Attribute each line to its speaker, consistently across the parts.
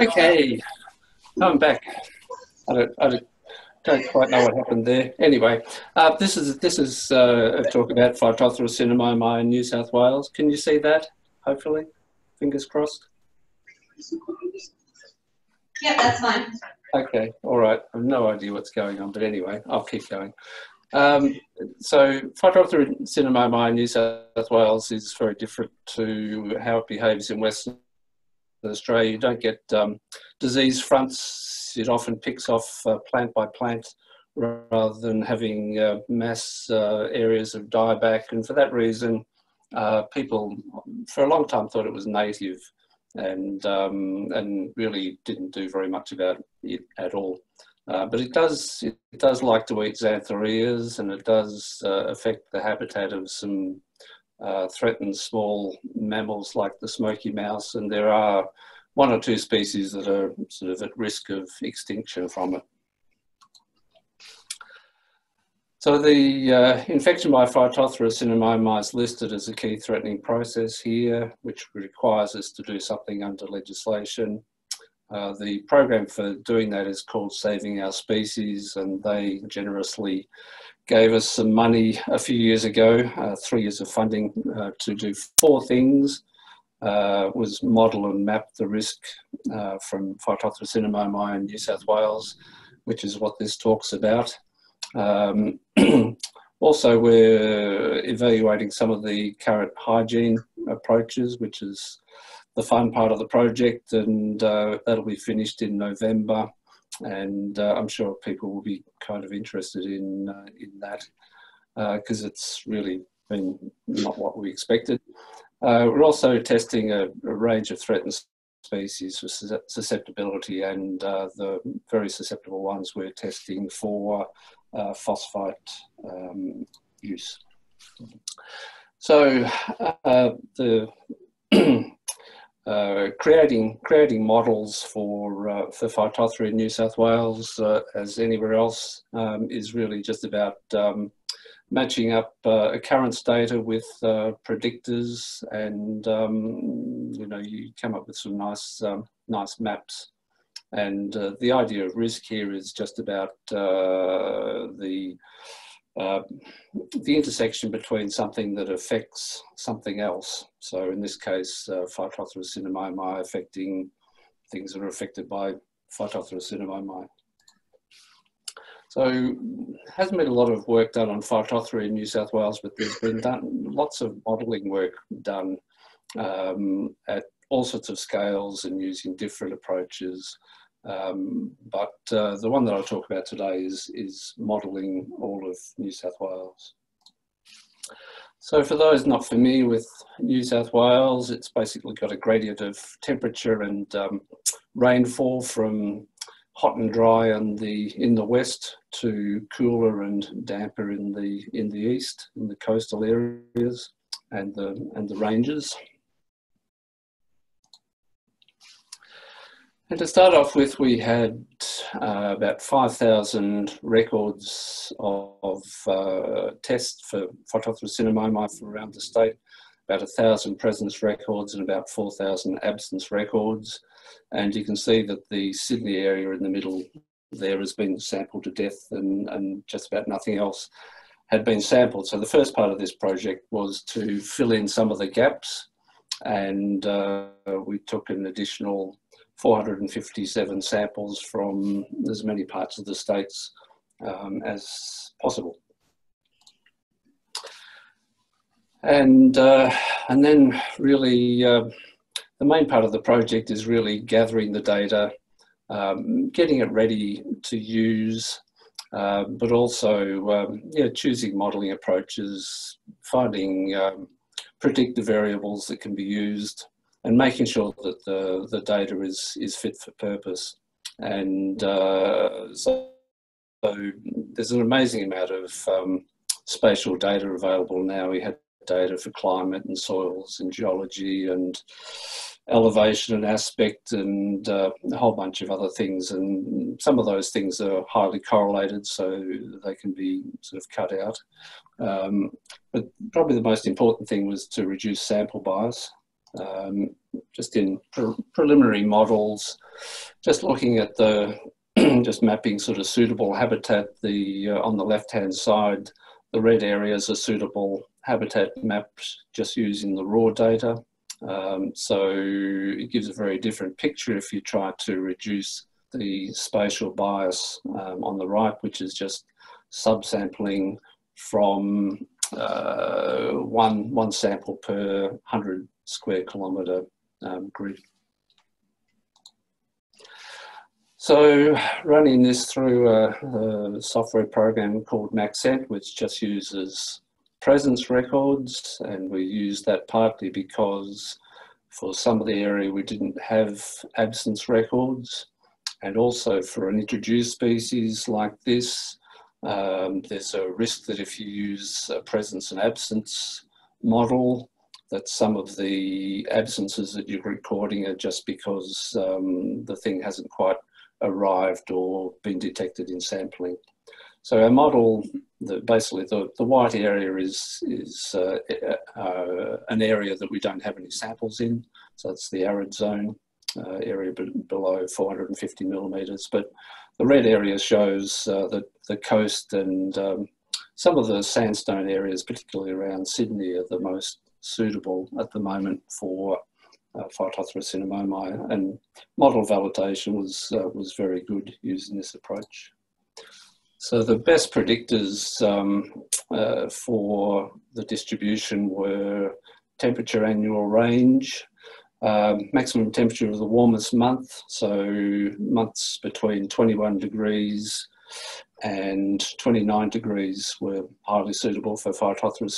Speaker 1: Okay, I'm back. I don't, I don't, don't quite know what happened there. Anyway, uh, this is this is uh, a talk about Phytophthora cinnamomi in New South Wales. Can you see that? Hopefully, fingers crossed.
Speaker 2: Yeah, that's fine.
Speaker 1: Okay, all right. I have no idea what's going on, but anyway, I'll keep going. Um, so Phytophthora cinnamomi in New South Wales is very different to how it behaves in Western Australia. You don't get um, disease fronts. It often picks off uh, plant by plant rather than having uh, mass uh, areas of dieback. And for that reason, uh, people for a long time thought it was native and um, and really didn't do very much about it at all. Uh, but it does it does like to eat xanthorrhoeas, and it does uh, affect the habitat of some uh, threatened small mammals like the smoky mouse, and there are one or two species that are sort of at risk of extinction from it. So the uh, infection by Phytophthora cinnamomi is listed as a key threatening process here, which requires us to do something under legislation. Uh, the program for doing that is called Saving Our Species, and they generously gave us some money a few years ago, uh, three years of funding uh, to do four things. Uh, was model and map the risk uh, from Phytophthora cinnamomi in New South Wales, which is what this talks about. Um, also, we're evaluating some of the current hygiene approaches, which is the fun part of the project, and uh, that'll be finished in November. And uh, I'm sure people will be kind of interested in uh, in that because uh, it's really been not what we expected. Uh, we're also testing a, a range of threatened species for susceptibility and uh, the very susceptible ones we're testing for phosphite um, use. So uh, the uh, creating creating models for uh, for Phytophthora in New South Wales, uh, as anywhere else, um, is really just about um, matching up uh, occurrence data with uh, predictors, and um, you know you come up with some nice um, nice maps. And uh, the idea of risk here is just about uh, the uh, the intersection between something that affects something else. So in this case, uh, Phytophthora cinnamomi affecting things that are affected by Phytophthora cinnamomi. So hasn't been a lot of work done on Phytophthora in New South Wales, but there's been done lots of modelling work done um, at all sorts of scales and using different approaches. Um, but uh, the one that I'll talk about today is, is modelling all of New South Wales. So for those not familiar with New South Wales, it's basically got a gradient of temperature and um, rainfall from hot and dry in the in the west to cooler and damper in the in the east in the coastal areas and the and the ranges. And to start off with, we had uh, about 5,000 records of, uh, tests for Phytophthora cinnamomi from around the state, about 1,000 presence records and about 4,000 absence records. And you can see that the Sydney area in the middle there has been sampled to death and, and just about nothing else had been sampled. So the first part of this project was to fill in some of the gaps and uh, we took an additional 457 samples from as many parts of the states um, as possible. And, uh, and then really uh, the main part of the project is really gathering the data, um, getting it ready to use, uh, but also um, yeah, choosing modelling approaches, finding um, predictive variables that can be used, and making sure that the, the data is, is fit for purpose. And uh, so, so, there's an amazing amount of um, spatial data available now. We had data for climate and soils and geology and elevation and aspect and uh, a whole bunch of other things. And some of those things are highly correlated, so they can be sort of cut out. Um, but probably the most important thing was to reduce sample bias. Um, just in pre preliminary models, just looking at the, just mapping sort of suitable habitat, the uh, on the left-hand side, the red areas are suitable habitat maps just using the raw data. Um, so it gives a very different picture if you try to reduce the spatial bias um, on the right, which is just subsampling from uh, one, one sample per 100 square kilometre um, grid. So running this through a, a, software program called Maxent, which just uses presence records, and we use that partly because for some of the area we didn't have absence records, and also for an introduced species like this, um, there's a risk that if you use a presence and absence model, that some of the absences that you're recording are just because um, the thing hasn't quite arrived or been detected in sampling. So our model, the, basically the, the white area is, is uh, uh, an area that we don't have any samples in. So it's the arid zone uh, area below 450 millimeters. But the red area shows uh, the, the coast and um, some of the sandstone areas, particularly around Sydney, are the most suitable at the moment for uh, Phytophthora and model validation was, uh, was very good using this approach. So the best predictors um, uh, for the distribution were temperature annual range, um, maximum temperature of the warmest month, so months between 21 degrees and 29 degrees were highly suitable for Phytophthora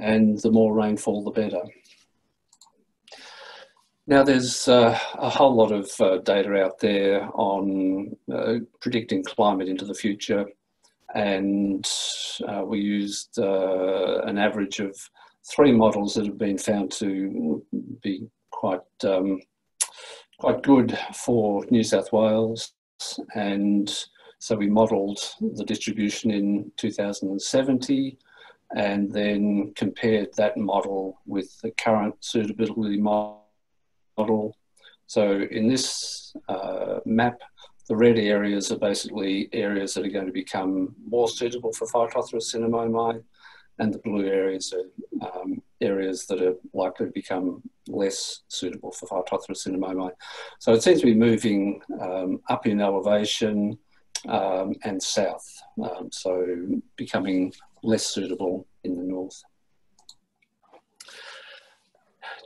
Speaker 1: and the more rainfall the better. Now, there's uh, a whole lot of uh, data out there on uh, predicting climate into the future, and uh, we used uh, an average of three models that have been found to be quite um, quite good for New South Wales, and so we modelled the distribution in 2070 and then compared that model with the current suitability model. So in this uh, map, the red areas are basically areas that are going to become more suitable for Phytophthora cinnamomi, and the blue areas are um, areas that are likely to become less suitable for Phytophthora cinnamomi. So it seems to be moving um, up in elevation um, and south, um, so becoming less suitable in the north.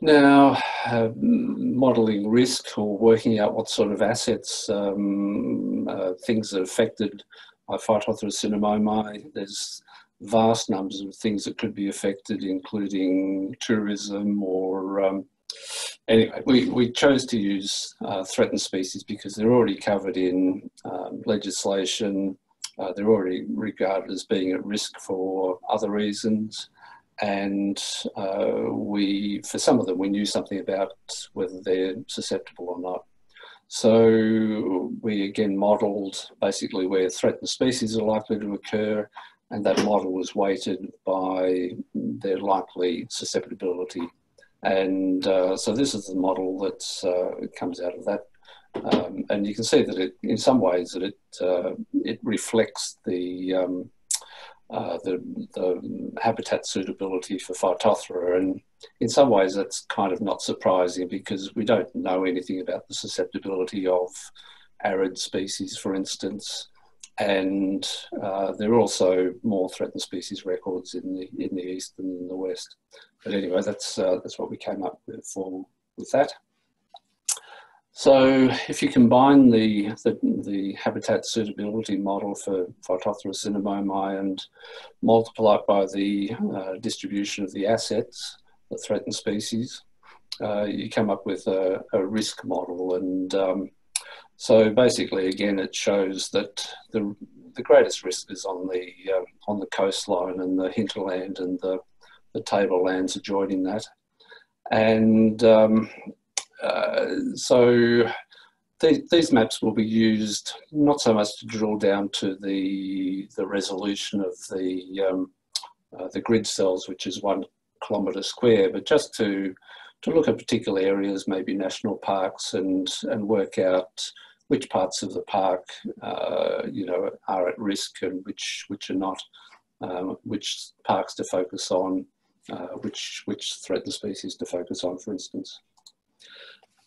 Speaker 1: Now, uh, modelling risk or working out what sort of assets, um, uh, things that affected by Phytophthora cinnamomi, there's vast numbers of things that could be affected, including tourism or um, anyway, we, we chose to use uh, threatened species because they're already covered in um, legislation. Uh, they're already regarded as being at risk for other reasons and uh, we, for some of them, we knew something about whether they're susceptible or not. So we again modelled basically where threatened species are likely to occur, and that model was weighted by their likely susceptibility. And uh, so this is the model that uh, comes out of that. Um, and you can see that it, in some ways, that it uh, it reflects the um, uh, the, the, habitat suitability for Phytophthora. And in some ways, that's kind of not surprising because we don't know anything about the susceptibility of arid species, for instance. And uh, there are also more threatened species records in the in the east than in the west. But anyway, that's uh, that's what we came up with for with that. So if you combine the, the, the, habitat suitability model for Phytophthora cinnamomi and multiply it by the uh, distribution of the assets, the threatened species, uh, you come up with a, a risk model. And um, so basically, again, it shows that the, the greatest risk is on the, uh, on the coastline and the hinterland and the, the tablelands adjoining that And um, so these, these maps will be used not so much to drill down to the, the resolution of the, um, uh, the grid cells, which is one kilometre square, but just to, to look at particular areas, maybe national parks, and, and work out which parts of the park, uh, you know, are at risk and which, which are not, um, which parks to focus on, uh, which, which threatened species to focus on, for instance.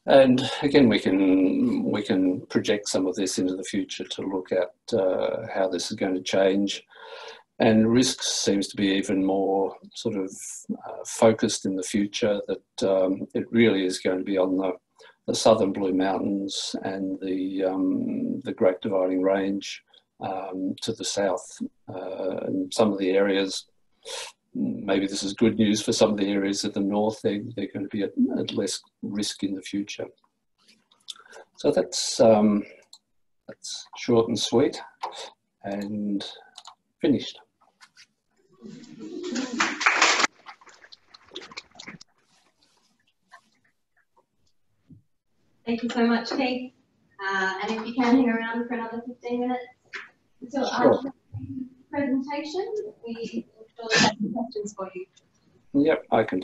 Speaker 1: And again, we can we can project some of this into the future to look at uh, how this is going to change. And risk seems to be even more sort of uh, focused in the future. That um, it really is going to be on the, the southern Blue Mountains and the um, the Great Dividing Range um, to the south, uh, and some of the areas maybe this is good news for some of the areas of the north. They, they're going to be at, at less risk in the future. So that's, um, that's short and sweet and finished.
Speaker 2: Thank you so much, Keith. Uh, and if you can hang around for another 15 minutes until sure. our presentation, we questions for you.
Speaker 1: Yep, I can do